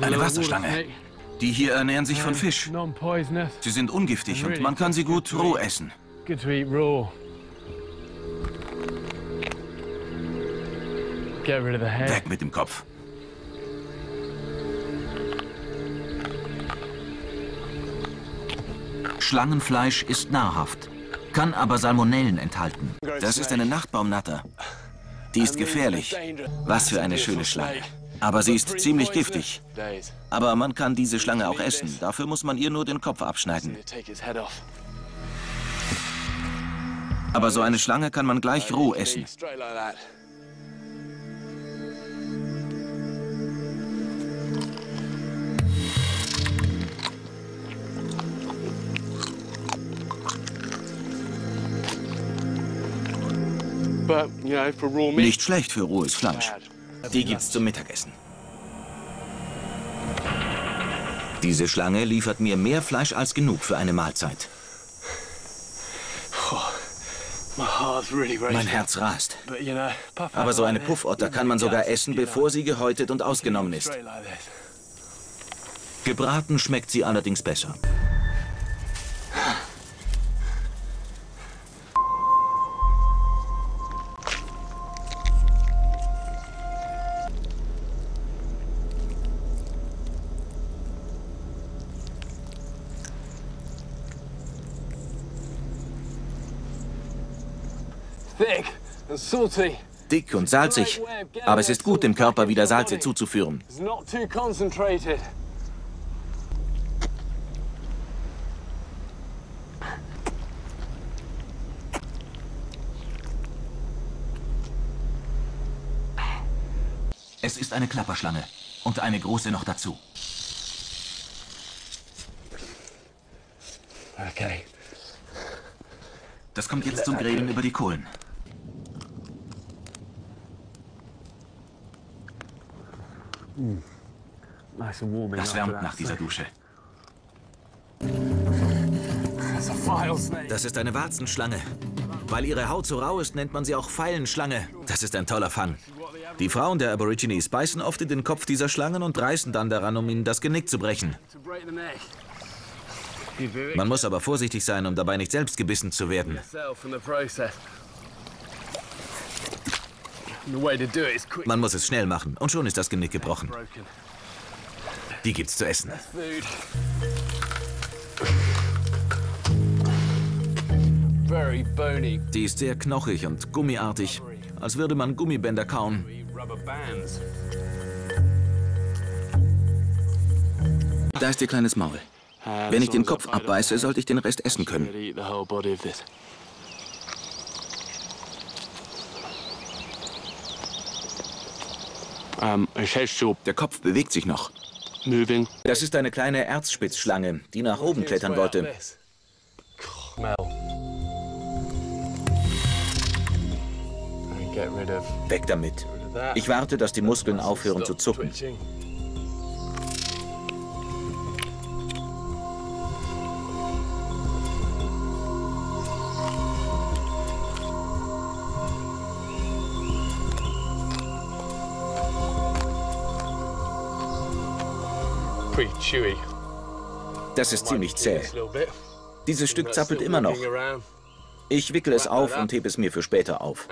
Eine Wasserschlange. Die hier ernähren sich von Fisch. Sie sind ungiftig und man kann sie gut roh essen. Weg mit dem Kopf. Schlangenfleisch ist nahrhaft, kann aber Salmonellen enthalten. Das ist eine Nachtbaumnatter. Die ist gefährlich. Was für eine schöne Schlange. Aber sie ist ziemlich giftig. Aber man kann diese Schlange auch essen. Dafür muss man ihr nur den Kopf abschneiden. Aber so eine Schlange kann man gleich roh essen. Nicht schlecht für rohes Fleisch. Die gibt's zum Mittagessen. Diese Schlange liefert mir mehr Fleisch als genug für eine Mahlzeit. Mein Herz rast. Aber so eine Puffotter kann man sogar essen, bevor sie gehäutet und ausgenommen ist. Gebraten schmeckt sie allerdings besser. Dick und salzig. Aber es ist gut, dem Körper wieder Salze zuzuführen. Es ist eine Klapperschlange. Und eine große noch dazu. Okay. Das kommt jetzt zum Grillen über die Kohlen. Das after wärmt nach dieser Dusche. Das ist eine Warzenschlange. Weil ihre Haut so rau ist, nennt man sie auch Pfeilenschlange. Das ist ein toller Fang. Die Frauen der Aborigines beißen oft in den Kopf dieser Schlangen und reißen dann daran, um ihnen das Genick zu brechen. Man muss aber vorsichtig sein, um dabei nicht selbst gebissen zu werden. Man muss es schnell machen und schon ist das Genick gebrochen. Die gibt's zu essen. Die ist sehr knochig und gummiartig, als würde man Gummibänder kauen. Da ist ihr kleines Maul. Wenn ich den Kopf abbeiße, sollte ich den Rest essen können. Der Kopf bewegt sich noch. moving. Das ist eine kleine Erzspitzschlange, die nach oben klettern wollte. Weg damit. Ich warte, dass die Muskeln aufhören zu zucken. Das ist ziemlich zäh. Dieses Stück zappelt immer noch. Ich wickel es auf und heb es mir für später auf.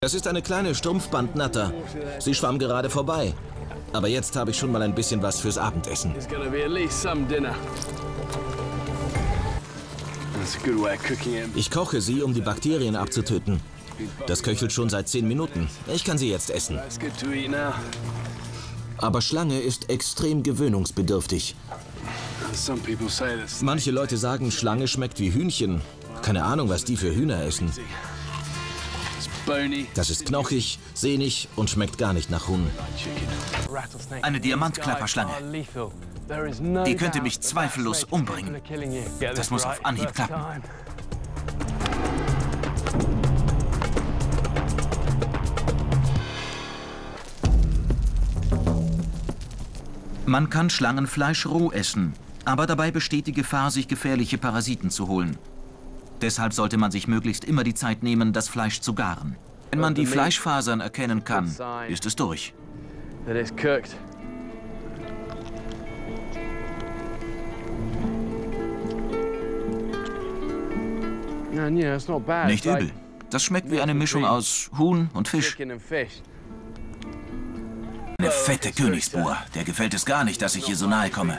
Das ist eine kleine Strumpfbandnatter. Sie schwamm gerade vorbei. Aber jetzt habe ich schon mal ein bisschen was fürs Abendessen. Ich koche sie, um die Bakterien abzutöten. Das köchelt schon seit zehn Minuten. Ich kann sie jetzt essen. Aber Schlange ist extrem gewöhnungsbedürftig. Manche Leute sagen, Schlange schmeckt wie Hühnchen. Keine Ahnung, was die für Hühner essen. Das ist knochig, sehnig und schmeckt gar nicht nach Huhn. Eine Diamantklapperschlange. Die könnte mich zweifellos umbringen. Das muss auf Anhieb klappen. Man kann Schlangenfleisch roh essen, aber dabei besteht die Gefahr, sich gefährliche Parasiten zu holen. Deshalb sollte man sich möglichst immer die Zeit nehmen, das Fleisch zu garen. Wenn man die Fleischfasern erkennen kann, ist es durch. Nicht übel. Das schmeckt wie eine Mischung aus Huhn und Fisch. Eine fette Königsbohr. Der gefällt es gar nicht, dass ich hier so nahe komme.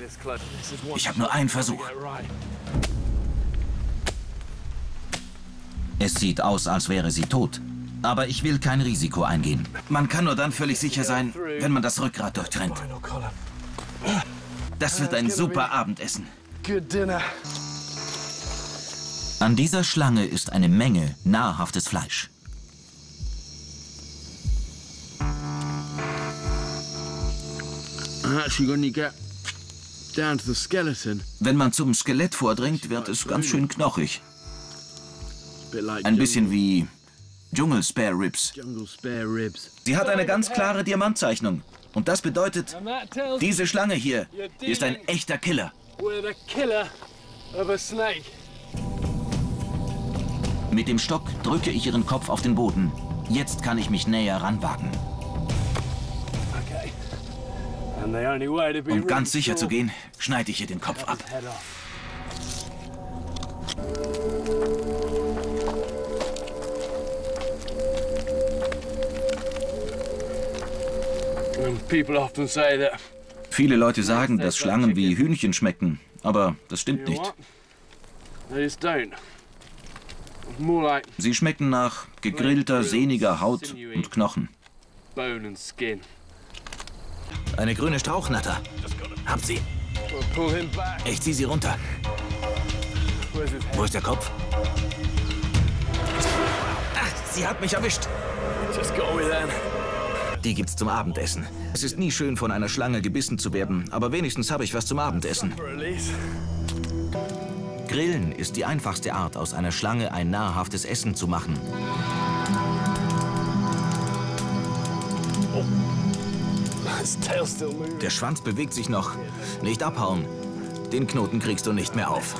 Ich habe nur einen Versuch. Es sieht aus, als wäre sie tot. Aber ich will kein Risiko eingehen. Man kann nur dann völlig sicher sein, wenn man das Rückgrat durchtrennt. Das wird ein super Abendessen. An dieser Schlange ist eine Menge nahrhaftes Fleisch. Wenn man zum Skelett vordringt, wird es ganz schön knochig. Ein bisschen wie Dschungel Spare Ribs. jungle spare ribs. Sie hat eine ganz klare Diamantzeichnung. Und das bedeutet, diese Schlange hier ist ein echter Killer. we're the killer of a snake. Mit dem Stock drücke ich ihren Kopf auf den Boden. Jetzt kann ich mich näher ranwagen. Um ganz sicher zu gehen, schneide ich ihr den Kopf ab. And Viele Leute sagen, dass Schlangen wie Hühnchen schmecken. Aber das stimmt nicht. Sie schmecken nach gegrillter, sehniger Haut und Knochen. Eine grüne Strauchnatter. Hab sie. Ich zieh sie runter. Wo ist der Kopf? Ach, sie hat mich erwischt. Die gibt's zum Abendessen. Es ist nie schön, von einer Schlange gebissen zu werden, aber wenigstens habe ich was zum Abendessen. Grillen ist die einfachste Art, aus einer Schlange ein nahrhaftes Essen zu machen. Der Schwanz bewegt sich noch. Nicht abhauen. Den Knoten kriegst du nicht mehr auf.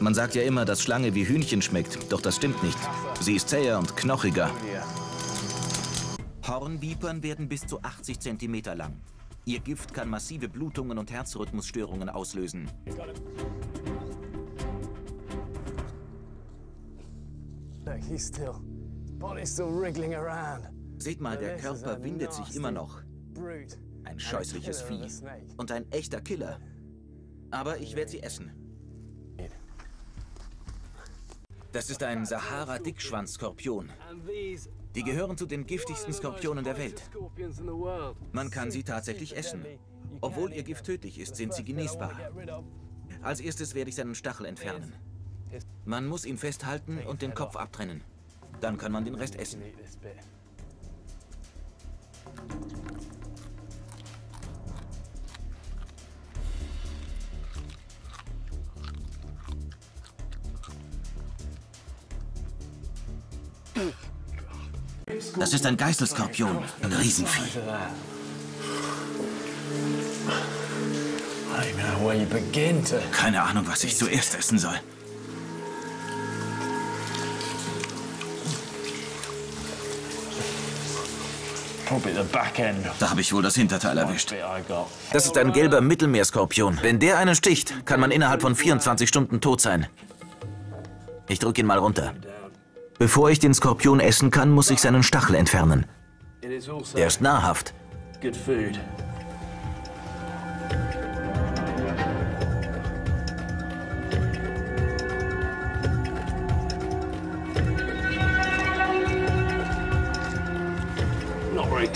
Man sagt ja immer, dass Schlange wie Hühnchen schmeckt, doch das stimmt nicht. Sie ist zäher und knochiger. Yeah. Hornvipern werden bis zu 80 cm lang. Ihr Gift kann massive Blutungen und Herzrhythmusstörungen auslösen. Seht mal, der Körper windet sich immer noch. Ein scheußliches Vieh. Und ein echter Killer. Aber ich werde sie essen. Das ist ein Sahara-Dickschwanz-Skorpion. Die gehören zu den giftigsten Skorpionen der Welt. Man kann sie tatsächlich essen. Obwohl ihr Gift tödlich ist, sind sie genießbar. Als erstes werde ich seinen Stachel entfernen. Man muss ihn festhalten und den Kopf abtrennen. Dann kann man den Rest essen. Das ist ein Geißelskorpion, ein Riesenvieh. Keine Ahnung, was ich zuerst essen soll. Da habe ich wohl das Hinterteil erwischt. Das ist ein gelber Mittelmeerskorpion. Wenn der einen sticht, kann man innerhalb von 24 Stunden tot sein. Ich drücke ihn mal runter. Bevor ich den Skorpion essen kann, muss ich seinen Stachel entfernen. Also Der ist nahrhaft.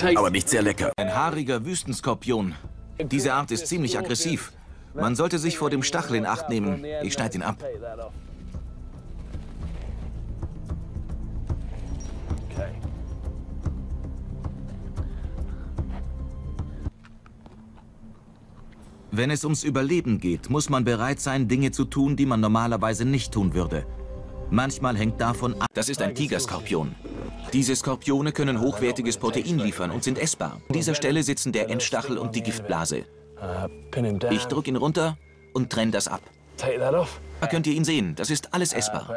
Aber nicht sehr lecker. Ein haariger Wüstenskorpion. Diese Art ist ziemlich aggressiv. Man sollte sich vor dem Stachel in Acht nehmen. Ich schneide ihn ab. Wenn es ums Überleben geht, muss man bereit sein, Dinge zu tun, die man normalerweise nicht tun würde. Manchmal hängt davon ab. Das ist ein Tigerskorpion. Diese Skorpione können hochwertiges Protein liefern und sind essbar. An dieser Stelle sitzen der Endstachel und die Giftblase. Ich drücke ihn runter und trenne das ab. Da könnt ihr ihn sehen, das ist alles essbar.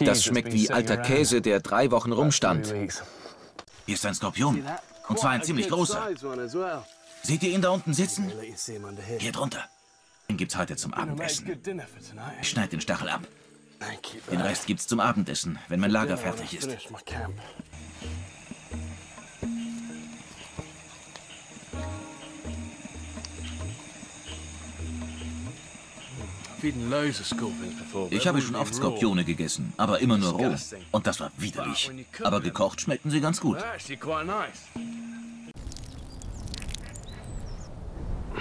Das schmeckt wie alter Käse, der drei Wochen rumstand. Hier ist ein Skorpion. Und zwar ein ziemlich großer. Seht ihr ihn da unten sitzen? Hier drunter. Den gibt's heute zum Abendessen. Ich schneid den Stachel ab. Den Rest gibt's zum Abendessen, wenn mein Lager fertig ist. Ich habe schon oft. Skorpione gegessen, aber immer nur roh. Und das war widerlich. Aber gekocht schmeckten sie ganz gut.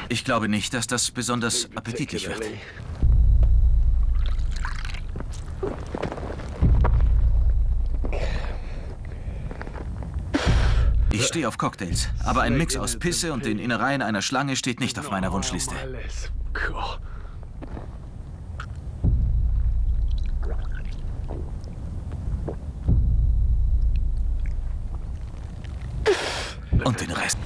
Ich glaube nicht, dass das besonders appetitlich wird. Ich stehe auf Cocktails, aber ein Mix aus Pisse und den Innereien einer Schlange steht nicht auf meiner Wunschliste. Und den Rest.